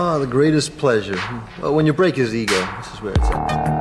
Oh, the greatest pleasure. Well, when you break his ego, this is where it's at.